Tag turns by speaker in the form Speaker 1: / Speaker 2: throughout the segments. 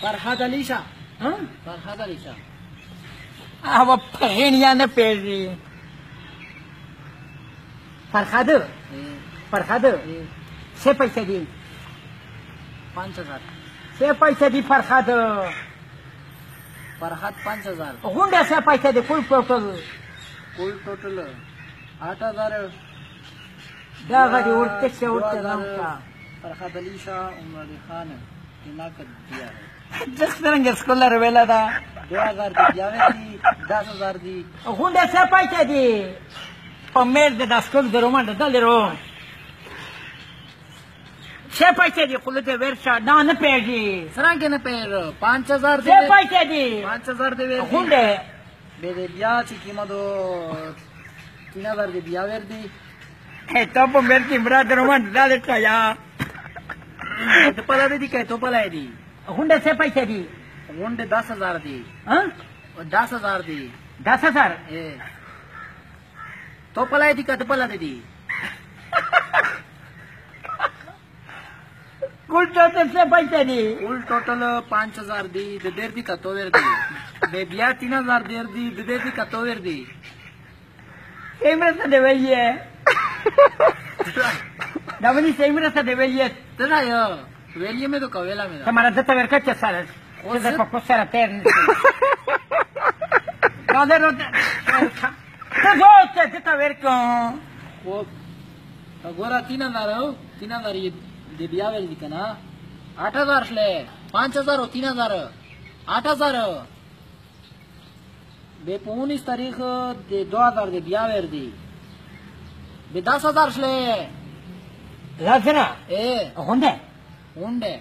Speaker 1: فرحات علی شاه
Speaker 2: ها
Speaker 1: فرحات علی شاه
Speaker 2: هغه پهینیا نه پیږي فرخاده فرخاده څه پیسې دي
Speaker 1: پانچ ہزار۔
Speaker 2: څه پیسې دي فرخاده
Speaker 1: فرحات پانچ ہزار۔
Speaker 2: غونډه څه پیسې دي کل ټوټل
Speaker 1: کل ټوټل آٹھ ہزار۔
Speaker 2: دا ورته څه ورته راوکا
Speaker 1: فرحات علی شاه عمر علی خان۔ عناقت دیا ہے۔
Speaker 2: د څنګه سکولر ویلا دا
Speaker 1: دو ہزار دی بیاوے دی دس ہزار دی
Speaker 2: غونډه څه پیسې دي په مېر د سکول درومند دلرو څه پیسې دي خو ته ورشه دا نه پیږي
Speaker 1: سران کے نا پیر پانچ ہزار دی
Speaker 2: څه پیسې دي
Speaker 1: پانچ ہزار دی۔
Speaker 2: غونډه
Speaker 1: بے دے بیا چی قیمت تین ہزار دی بیاوے دی۔
Speaker 2: ته په مېر کې مراد درومند دلته یا۔
Speaker 1: تو پلا دی کہ تو پلا دی
Speaker 2: غونډه څه پیسې دي
Speaker 1: ونڈے دس ہزار دی دس ہزار دی
Speaker 2: دس ہزار
Speaker 1: تو پلا دی کہ تو پلا دی
Speaker 2: کل ټوټل څه پیسې دي
Speaker 1: کل ٹوٹل پانچ ہزار دی دے دیر دی کا تو ویر دی بے بیا تین ہزار دیر دی دے دیر دی کا تو ویر دی
Speaker 2: سیمره څه دی ویلې
Speaker 1: آٹھ بے پونیس تاریخ دے دو ہزار دے بیا ویر دی بے دس ہزار
Speaker 2: Lazara.
Speaker 1: اے
Speaker 2: Honde.
Speaker 1: ہونڈے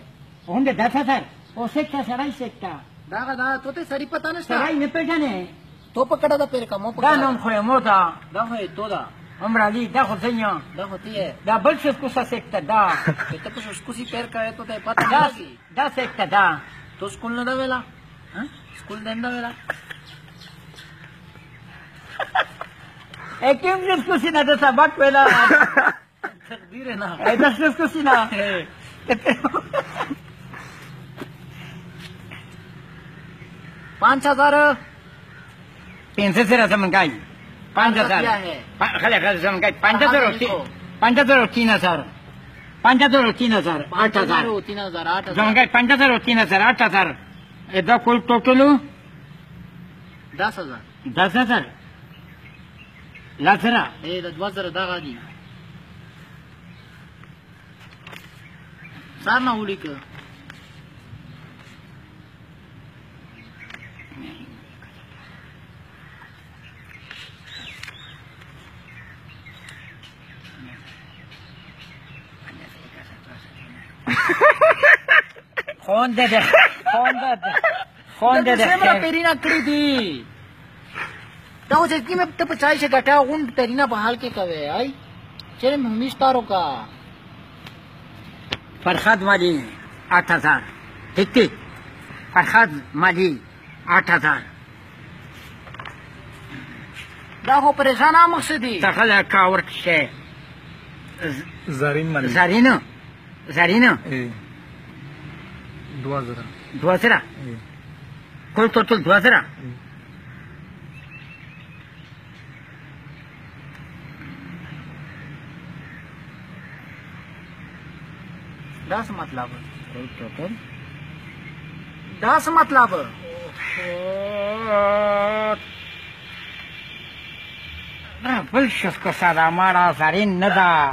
Speaker 2: Honde data sar. O sekta sarai sekta.
Speaker 1: دا دا تو تے سری پتہ نشتا
Speaker 2: Sarai ne pejane.
Speaker 1: تو پکڑا دا پیر کا مو
Speaker 2: Da
Speaker 1: پکڑا
Speaker 2: non khoya mota.
Speaker 1: دا ہوئے تو دا
Speaker 2: Amra li da khosenya.
Speaker 1: دا ہوتی ہے
Speaker 2: Da balshes kusa sekta da.
Speaker 1: کہ تو کچھ اس کو سی پیر کا ہے تو تے پتہ
Speaker 2: Da
Speaker 1: نہیں
Speaker 2: da sekta da.
Speaker 1: تو اسکول نہ دا ویلا ہاں اسکول دین دا ویلا
Speaker 2: Ekim jes kusina da sabak vela.
Speaker 1: تقدیر ہے نا
Speaker 2: Eh das jes kusina.
Speaker 1: پانچ ہزار
Speaker 2: Piensa será semangai. Panja sar. پانچ ہزار۔ پینسر پانچ ہزار تین ہزار پانچ ہزار تین ہزار۔
Speaker 1: پانچ ہزار۔ تین ہزار آٹھ ہزار۔ دس ہزار۔ دس ہزار۔ لچ رہا د سار نہ اولی کا
Speaker 2: Honda de. Honda de. Honda de.
Speaker 1: Semra پیری نہ کڑی دی دا ہو چکی میں تو اون پیری نہ بحال کے کوے آئی چلے
Speaker 2: Farhad Mali Atazar. Tek tek. Farhad Mali Atazar.
Speaker 1: دا خو پریشان مقصدی
Speaker 2: تخلا کاورت شه
Speaker 3: زرین ملی
Speaker 2: زرین؟ زرین؟ دوازره دوازره کل توتل دوازره ہزار
Speaker 1: دس مطلب
Speaker 2: کل ٹوٹل
Speaker 1: دس مطلب
Speaker 2: بل شخص کو سادا مارا زرین ندا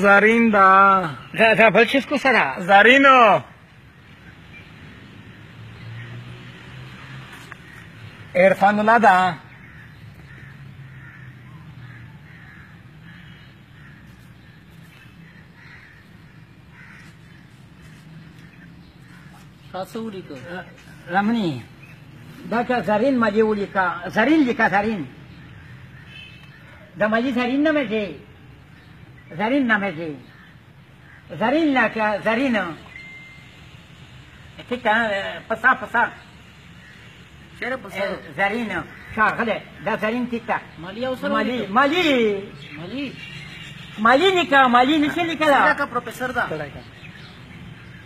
Speaker 3: زارین دا
Speaker 2: بل شخص کو سادا
Speaker 1: تاسو ولیکو
Speaker 2: رمنی دا که زرین مجی ولیکا زرین لیکا زرین د مجی زرین نمه دی زرین نمه دی زرین لکه زرین ٹھیک ہے پسا پسا
Speaker 1: چیرې پسا
Speaker 2: زرین شاغله دا زرین ټیک ده
Speaker 1: مالی اوسره
Speaker 2: مالی مالی
Speaker 1: مالی
Speaker 2: مالی لیکه مالی نشي
Speaker 1: لیکلا
Speaker 2: دا
Speaker 1: پروفیسور ده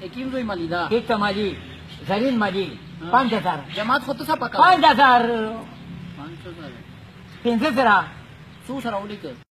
Speaker 1: دا
Speaker 2: ٹھیک ہے ماجی زرین ماجی پانچ ہزار
Speaker 1: جماعت خو ته څه پکا
Speaker 2: پانچ ہزار
Speaker 1: 5000
Speaker 2: تین سو سرا
Speaker 1: څو سره ولیکه